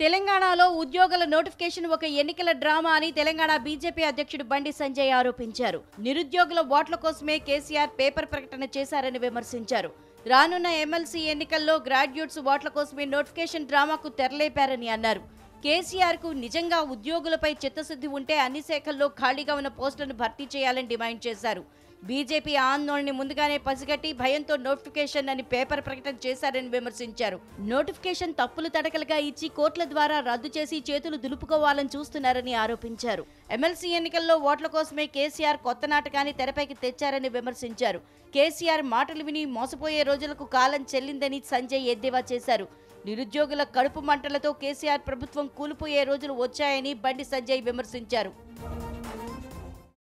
తెలంగాణలో ఉద్యోగుల నోటిఫికేషన్ ఒక ఎన్నికల డ్రామా అని తెలంగాణ బీజేపీ అధ్యక్షుడు బండి సంజయ్ ఆరోపించారు. నిరుద్యోగుల ఓట్ల కోసమే కేసీఆర్ పేపర్ ప్రకటన చేశారని విమర్శించారు. రానున్న ఎమ్మెల్సీ ఎన్నికల్లో గ్రాడ్యుయేట్స్ ఓట్ల కోసమే నోటిఫికేషన్ డ్రామాకు తెరలేపారని అన్నారు. కేసీఆర్కు నిజంగా ఉద్యోగులపై చిత్తశుద్ధి ఉంటే అన్ని శాఖల్లో ఖాళీగా ఉన్న పోస్టులను భర్తీ చేయాలని డిమాండ్ చేశారు. బీజేపీ ఆందోళనని ముందుగానే పసిగట్టి భయంతో నోటిఫికేషన్ అని పేపర్ ప్రకటన చేశారని విమర్శించారు. నోటిఫికేషన్ తప్పులు తడకలుగా ఇచ్చి కోర్టుల ద్వారా రద్దు చేసి చేతులు దులుపుకోవాలని చూస్తున్నారని ఆరోపించారు. ఎమ్మెల్సీ ఎన్నికల్లో ఓట్ల కోసమే కేసీఆర్ కొత్త నాటకాన్ని తెరపైకి తెచ్చారని విమర్శించారు. కేసీఆర్ మాటలు విని మోసపోయే రోజులకు కాలం చెల్లిందని సంజయ్ ఎద్దేవా చేశారు. నిరుద్యోగుల కడుపు మంటలతో కేసీఆర్ ప్రభుత్వం కూలిపోయే రోజులు వచ్చాయని బండి సంజయ్ విమర్శించారు.